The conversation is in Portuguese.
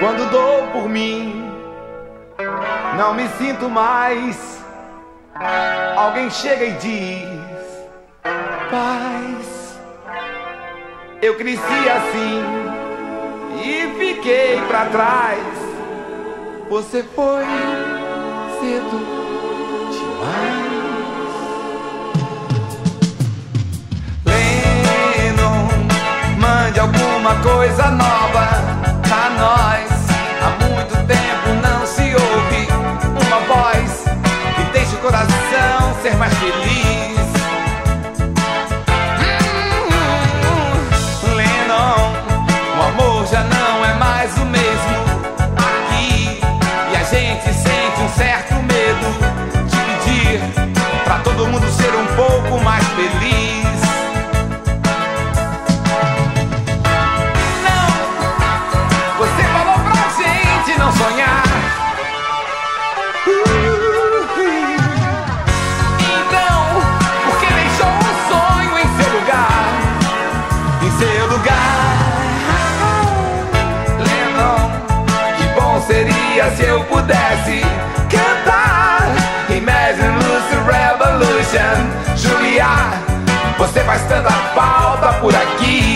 Quando dou por mim, não me sinto mais. Alguém chega e diz: Paz, eu cresci assim e fiquei para trás. Você foi cedo demais. Lennon, mande alguma coisa nova. Vamos. Julia, você faz tanta falta por aqui.